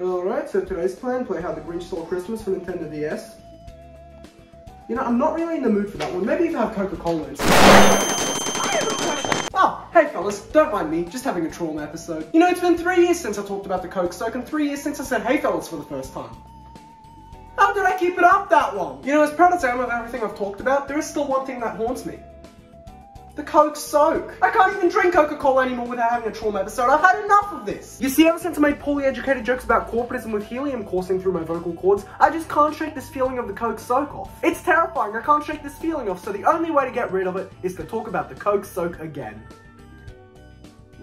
Alright, so today's plan, play How the Grinch Stole Christmas for Nintendo DS. You know, I'm not really in the mood for that one. Maybe if I have Coca-Cola instead. Oh, hey fellas, don't mind me, just having a trauma episode. You know, it's been three years since I talked about the Coke Soak and three years since I said hey fellas for the first time. How did I keep it up that long? You know, as proud as I am of everything I've talked about, there is still one thing that haunts me. The Coke Soak. I can't even drink Coca-Cola anymore without having a trauma episode. I've had enough of this. You see, ever since I made poorly educated jokes about corporatism with helium coursing through my vocal cords, I just can't shake this feeling of the Coke Soak off. It's terrifying. I can't shake this feeling off, so the only way to get rid of it is to talk about the Coke Soak again.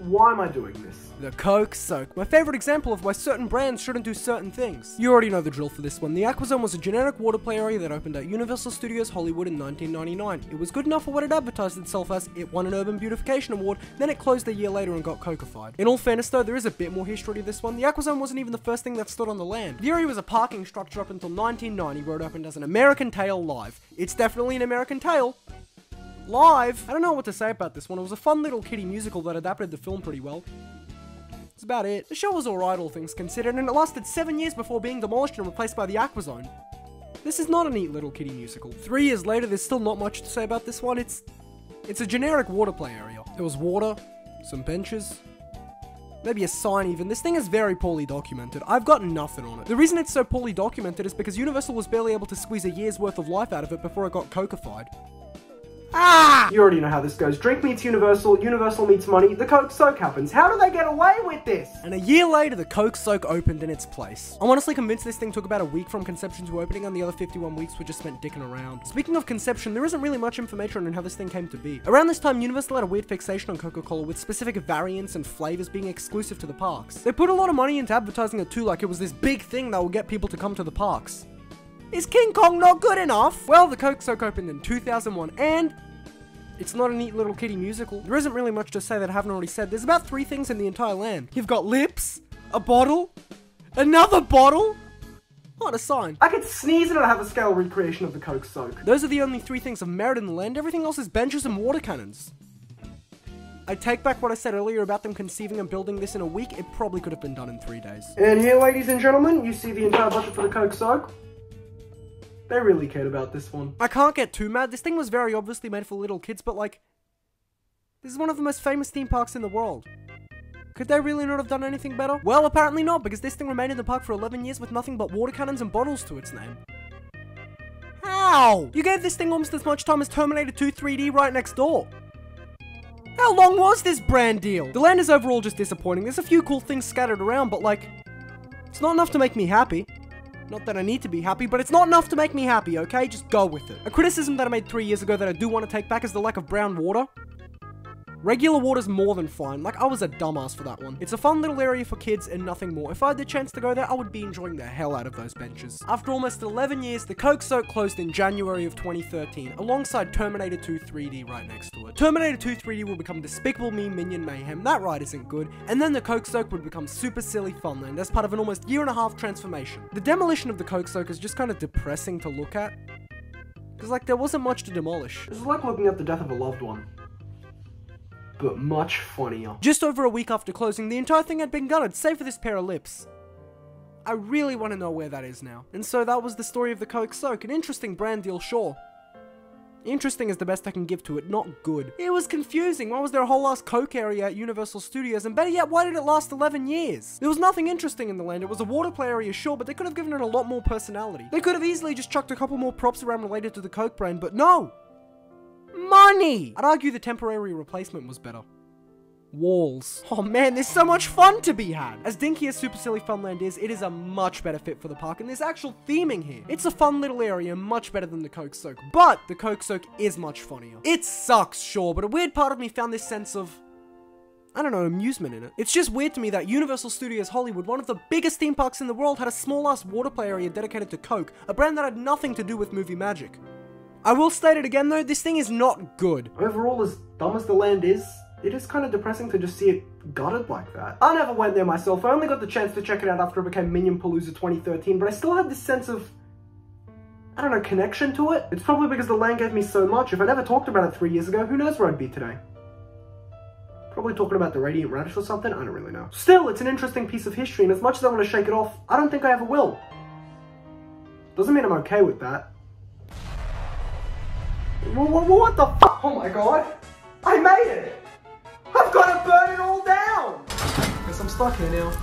Why am I doing this? The Coke Soak, my favorite example of why certain brands shouldn't do certain things. You already know the drill for this one. The Aquazone was a generic water play area that opened at Universal Studios Hollywood in 1999. It was good enough for what it advertised itself as, it won an Urban Beautification Award, then it closed a year later and got cokeified. In all fairness though, there is a bit more history to this one. The Aquazone wasn't even the first thing that stood on the land. The area was a parking structure up until 1990 where it opened as an American Tail Live. It's definitely an American Tail, live. I don't know what to say about this one. It was a fun little kiddie musical that adapted the film pretty well. That's about it. The show was alright, all things considered, and it lasted seven years before being demolished and replaced by the Aquazone. This is not a neat little kiddie musical. Three years later, there's still not much to say about this one. It's it's a generic water play area. There was water, some benches, maybe a sign even. This thing is very poorly documented. I've got nothing on it. The reason it's so poorly documented is because Universal was barely able to squeeze a year's worth of life out of it before it got cokeified. Ah! You already know how this goes. Drink meets Universal, Universal meets money, the Coke Soak happens. How do they get away with this? And a year later, the Coke Soak opened in its place. I'm honestly convinced this thing took about a week from conception to opening, and the other 51 weeks were just spent dicking around. Speaking of conception, there isn't really much information on how this thing came to be. Around this time, Universal had a weird fixation on Coca-Cola with specific variants and flavors being exclusive to the parks. They put a lot of money into advertising it too, like it was this big thing that would get people to come to the parks. Is King Kong not good enough? Well, the Coke Soak opened in 2001, and it's not a neat little kiddie musical. There isn't really much to say that I haven't already said. There's about three things in the entire land. You've got lips, a bottle, another bottle, what a sign. I could sneeze and I'd have a scale recreation of the Coke Soak. Those are the only three things of merit in the land. Everything else is benches and water cannons. I take back what I said earlier about them conceiving and building this in a week. It probably could have been done in three days. And here, ladies and gentlemen, you see the entire budget for the Coke Soak. They really cared about this one. I can't get too mad. This thing was very obviously made for little kids, but like, this is one of the most famous theme parks in the world. Could they really not have done anything better? Well, apparently not, because this thing remained in the park for 11 years with nothing but water cannons and bottles to its name. How? You gave this thing almost as much time as Terminator 2 3D right next door. How long was this brand deal? The land is overall just disappointing. There's a few cool things scattered around, but like, it's not enough to make me happy. Not that I need to be happy, but it's not enough to make me happy, okay? Just go with it. A criticism that I made three years ago that I do want to take back is the lack of brown water. Regular water's more than fine. Like, I was a dumbass for that one. It's a fun little area for kids and nothing more. If I had the chance to go there, I would be enjoying the hell out of those benches. After almost 11 years, the Coke Soak closed in January of 2013, alongside Terminator 2 3D right next to it. Terminator 2 3D will become Despicable Me Minion Mayhem, that ride isn't good, and then the Coke Soak would become Super Silly Funland as part of an almost year and a half transformation. The demolition of the Coke Soak is just kind of depressing to look at. Because, like, there wasn't much to demolish. It's like looking at the death of a loved one but much funnier. Just over a week after closing, the entire thing had been gutted, save for this pair of lips. I really want to know where that is now. And so that was the story of the Coke Soak, an interesting brand deal, sure. Interesting is the best I can give to it, not good. It was confusing. Why was there a whole ass Coke area at Universal Studios? And better yet, why did it last 11 years? There was nothing interesting in the land. It was a water play area, sure, but they could have given it a lot more personality. They could have easily just chucked a couple more props around related to the Coke brand, but no! Money! I'd argue the temporary replacement was better. Walls. Oh man, there's so much fun to be had! As dinky as Super Silly Funland is, it is a much better fit for the park, and there's actual theming here. It's a fun little area, much better than the Coke Soak, but the Coke Soak is much funnier. It sucks, sure, but a weird part of me found this sense of I don't know, amusement in it. It's just weird to me that Universal Studios Hollywood, one of the biggest theme parks in the world, had a small ass water play area dedicated to Coke, a brand that had nothing to do with movie magic. I will state it again though, this thing is not good. Overall, as dumb as the land is, it is kind of depressing to just see it gutted like that. I never went there myself, I only got the chance to check it out after it became Minion Palooza 2013, but I still had this sense of, I don't know, connection to it? It's probably because the land gave me so much. If I never talked about it three years ago, who knows where I'd be today. Probably talking about the radiant radish or something, I don't really know. Still, it's an interesting piece of history, and as much as I want to shake it off, I don't think I ever will. Doesn't mean I'm okay with that. What, what the fuck? Oh my god! I made it! I've got to burn it all down! Guess I'm stuck here now.